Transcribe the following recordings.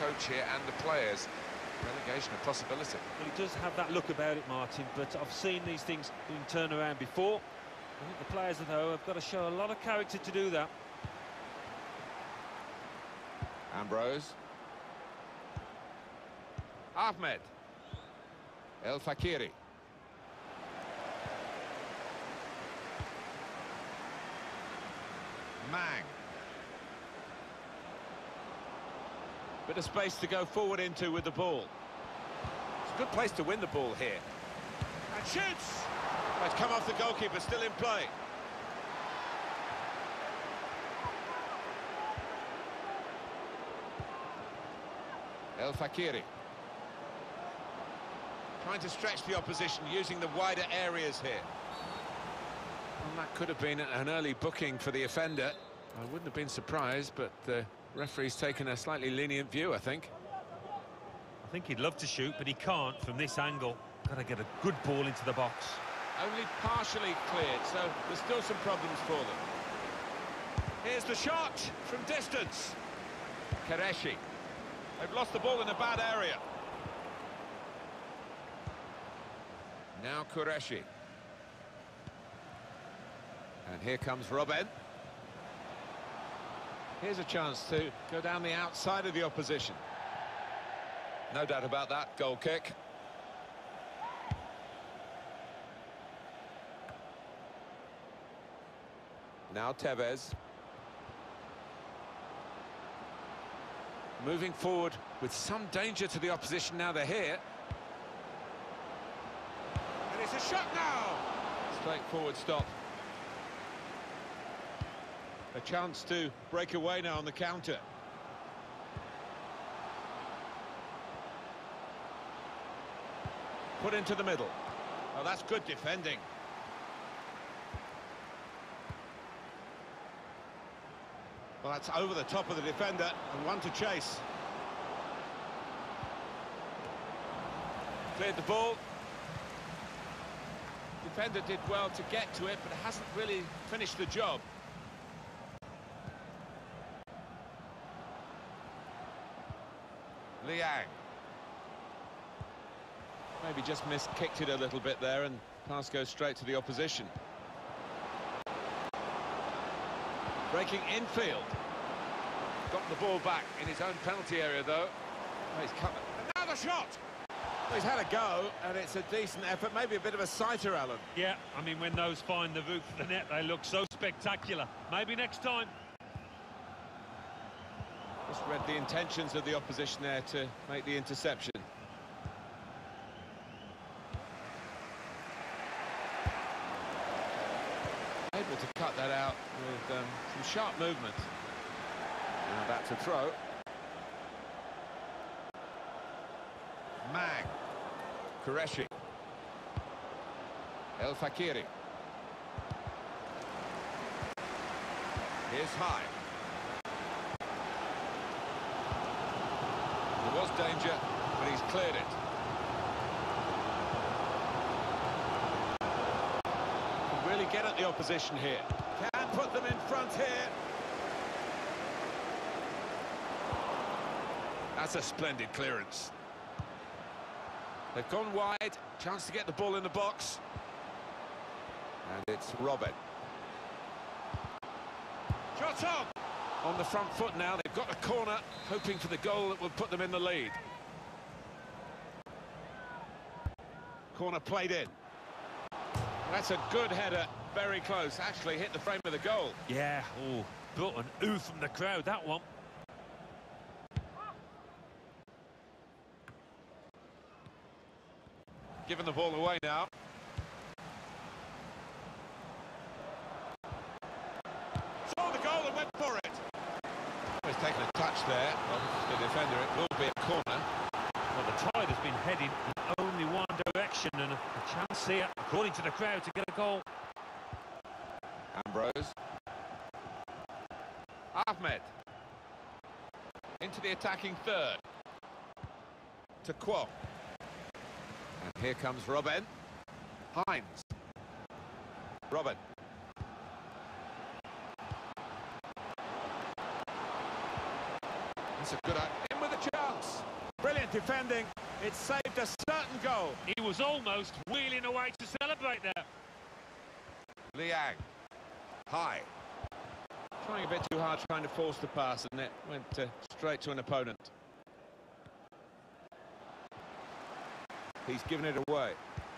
coach here and the players. Relegation a possibility. Well, he does have that look about it, Martin, but I've seen these things being turned around before. I think the players, though, have got to show a lot of character to do that. Ambrose. Ahmed. El Fakiri. Mang. Bit of space to go forward into with the ball. It's a good place to win the ball here. And shoots! It's come off the goalkeeper, still in play. El Fakiri. Trying to stretch the opposition using the wider areas here. Well, that could have been an early booking for the offender. I wouldn't have been surprised, but the referee's taken a slightly lenient view, I think. I think he'd love to shoot, but he can't from this angle. Got to get a good ball into the box. Only partially cleared, so there's still some problems for them. Here's the shot from distance. Qureshi. They've lost the ball in a bad area. Now Qureshi. And here comes Robben. Here's a chance to go down the outside of the opposition. No doubt about that, goal kick. Now Tevez. Moving forward with some danger to the opposition now they're here. And it's a shot now! Straightforward stop. A chance to break away now on the counter. Put into the middle. Oh, that's good defending. Well, that's over the top of the defender and one to chase. Cleared the ball. Defender did well to get to it, but hasn't really finished the job. Liang. Maybe just miskicked it a little bit there and pass goes straight to the opposition. Breaking infield. Got the ball back in his own penalty area, though. Oh, he's cut Another shot! Well, he's had a go, and it's a decent effort. Maybe a bit of a sighter, Alan. Yeah, I mean, when those find the roof of the net, they look so spectacular. Maybe next time. Just read the intentions of the opposition there to make the interception. Able to cut that out with um, some sharp movement. Now that's a throw. Mang. Qureshi. El Fakiri. Here's high. There was danger, but he's cleared it. Can really get at the opposition here. Can put them in front here. That's a splendid clearance. They've gone wide, chance to get the ball in the box. And it's Robert. Shot on! On the front foot now, they've got a corner, hoping for the goal that will put them in the lead. Corner played in. That's a good header, very close. Actually hit the frame of the goal. Yeah, oh, brought an ooh from the crowd, that one. Giving the ball away now. Saw the goal and went for it. He's taken a touch there the defender. It will be a corner. Well, the tide has been heading in only one direction, and a, chance here, according to the crowd, to get a goal. Ambrose. Ahmed. Into the attacking third. To Kwok. And here comes Robin. Hines. Robben. That's a good... In with a chance. Brilliant defending. It saved a certain goal. He was almost wheeling away to celebrate there. Liang. High. Trying a bit too hard, trying to force the pass, and it went uh, straight to an opponent. He's given it away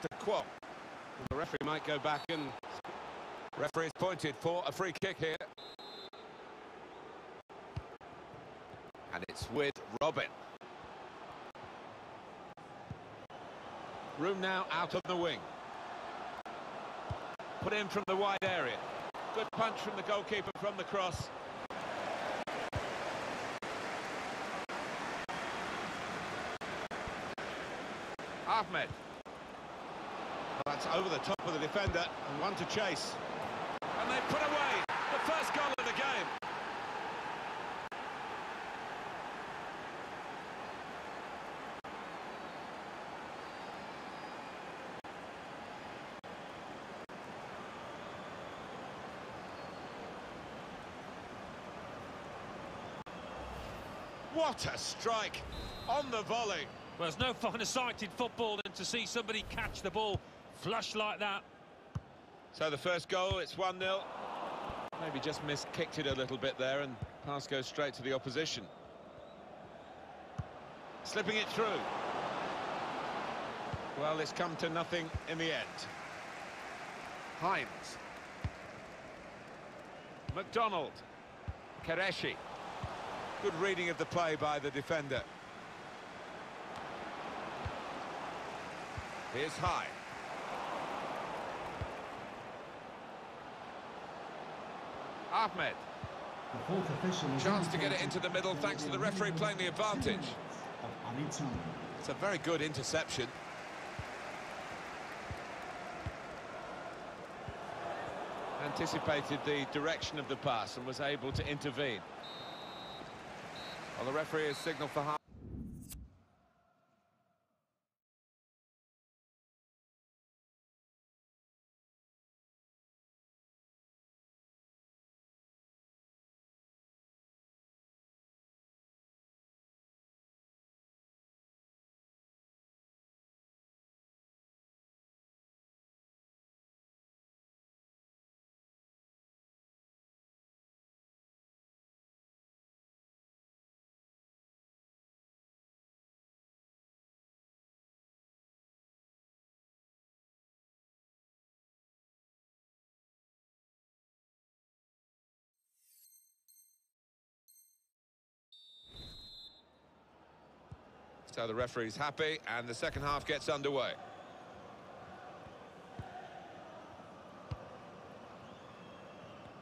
to Kwok. The referee might go back and... Referee's pointed for a free kick here. And it's with Robin. Room now out on the wing. Put in from the wide area. Good punch from the goalkeeper from the cross. Ahmed. That's over the top of the defender and one to chase. And they put away the first goal of the game. What a strike on the volley. Well, there's no finer sight in football than to see somebody catch the ball flush like that. So the first goal, it's 1-0. Maybe just missed, kicked it a little bit there, and pass goes straight to the opposition. Slipping it through. Well, it's come to nothing in the end. Hines. McDonald. Qureshi. Good reading of the play by the defender. Here's High. Ahmed. Chance to get it into the middle thanks to the referee playing the advantage. It's a very good interception. Anticipated the direction of the pass and was able to intervene. Well, the referee has signalled for half. So uh, the referee's happy, and the second half gets underway.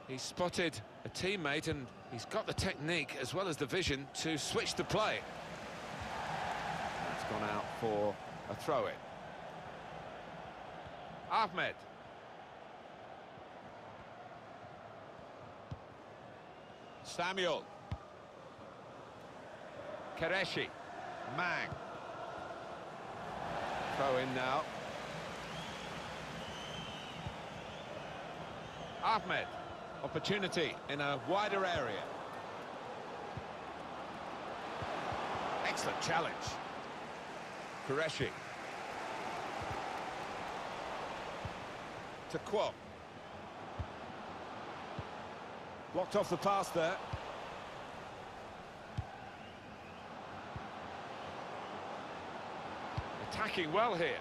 He's spotted a teammate, and he's got the technique as well as the vision to switch the play. That's gone out for a throw-in. Ahmed. Samuel. Qureshi. Mang. Throw in now. Ahmed. Opportunity in a wider area. Excellent challenge. Qureshi. To Kwok. Blocked off the pass there. Attacking well here.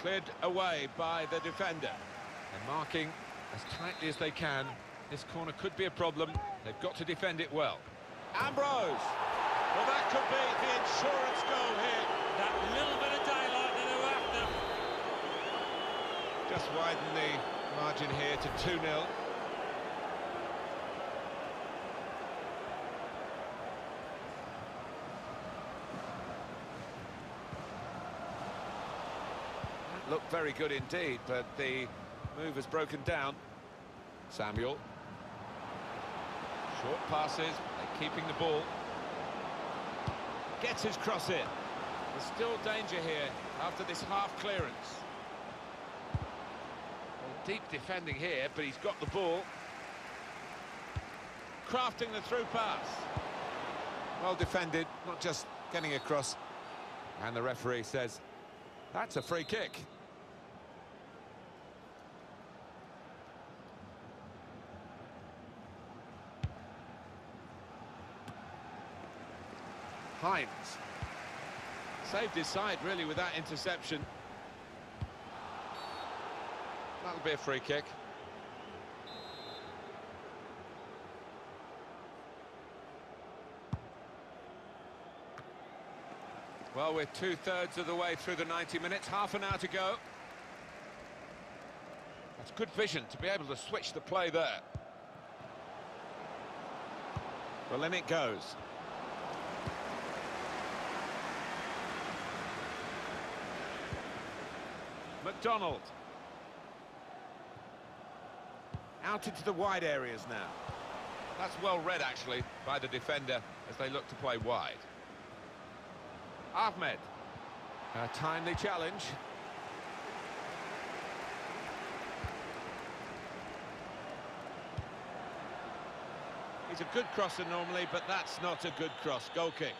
Cleared away by the defender. They're marking as tightly as they can. This corner could be a problem. They've got to defend it well. Ambrose! Well, that could be the insurance goal here. That little bit of daylight that they were after. Just widen the margin here to 2-0. Looked very good indeed, but the move has broken down. Samuel. Short passes, they're keeping the ball. Gets his cross in. There's still danger here after this half clearance. Well, deep defending here, but he's got the ball. Crafting the through pass. Well defended, not just getting across. And the referee says, that's a free kick. Hines. Saved his side, really, with that interception. That'll be a free kick. Well, we're two-thirds of the way through the 90 minutes, half an hour to go. That's good vision to be able to switch the play there. Well, in it goes. McDonald. Out into the wide areas now. That's well read, actually, by the defender as they look to play wide. Ahmed. A timely challenge. He's a good crosser normally, but that's not a good cross. Goal kick.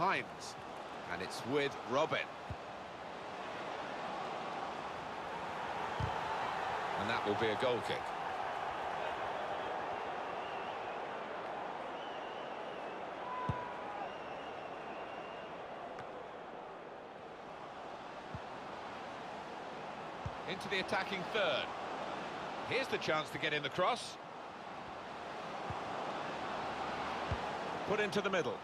Hines. And it's with Robin. And that will be a goal kick. Into the attacking third. Here's the chance to get in the cross. Put into the middle.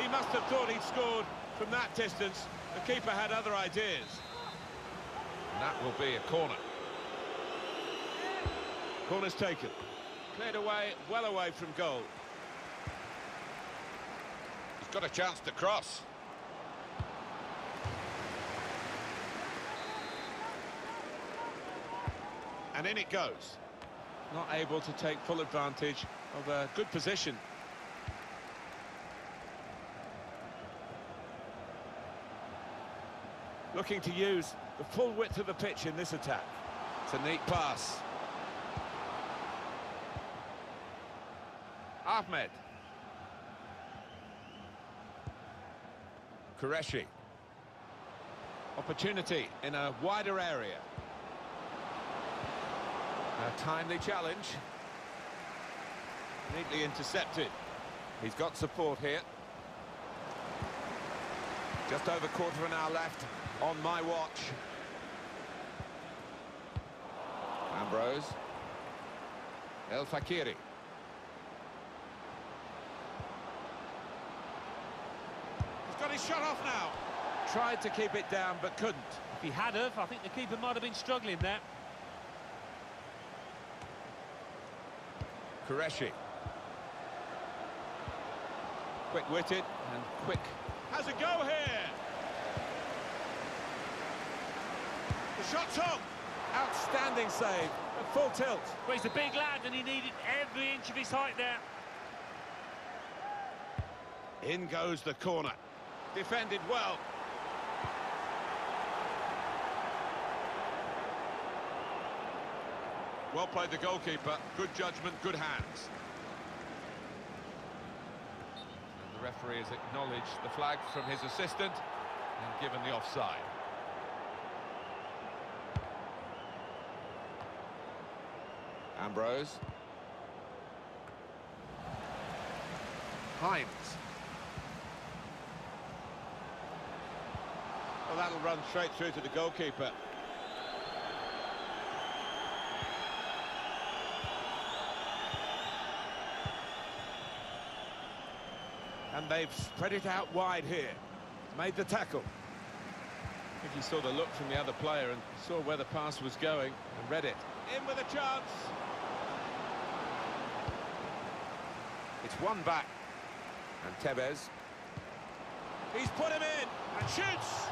He must have thought he'd scored from that distance. The keeper had other ideas. And that will be a corner. Corner's taken. Cleared away, well away from goal. He's got a chance to cross. And in it goes. Not able to take full advantage of a good position. Looking to use the full width of the pitch in this attack. It's a neat pass. Ahmed. Qureshi. Opportunity in a wider area. A timely challenge. Neatly intercepted. He's got support here. Just over quarter of an hour left on my watch. Ambrose. El Fakiri. He's got his shot off now. Tried to keep it down, but couldn't. If he had have, I think the keeper might have been struggling there. Qureshi. Quick-witted and quick. Has a go here. The shot's on. Outstanding save. At full tilt. Well, he's a big lad and he needed every inch of his height there. In goes the corner. Defended well. Well played the goalkeeper. Good judgment, good hands. And the referee has acknowledged the flag from his assistant and given the offside. Ambrose. Hines. Well, that'll run straight through to the goalkeeper. And they've spread it out wide here. Made the tackle. I think he saw the look from the other player and saw where the pass was going and read it. In with a chance. It's one back. And Tevez. He's put him in and shoots.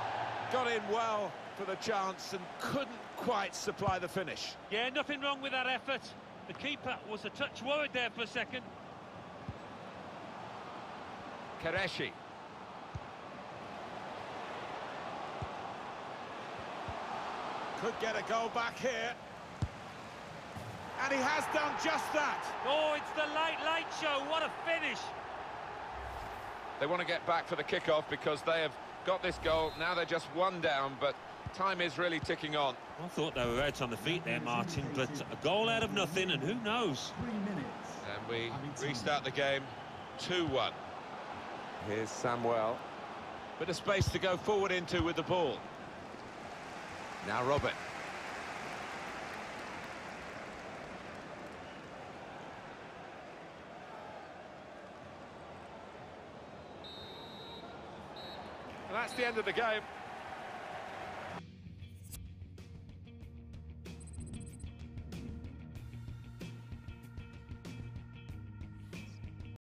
Got in well for the chance and couldn't quite supply the finish. Yeah, nothing wrong with that effort. The keeper was a touch worried there for a second. Qureshi. Could get a goal back here. And he has done just that. Oh, it's the late, late show. What a finish. They want to get back for the kick-off because they have got this goal. Now they're just one down, but time is really ticking on. I thought they were out on the feet there, Martin, but a goal out of nothing, and who knows? And we restart the game 2-1. Here's Samuel. Bit of space to go forward into with the ball. Now Robin. And that's the end of the game.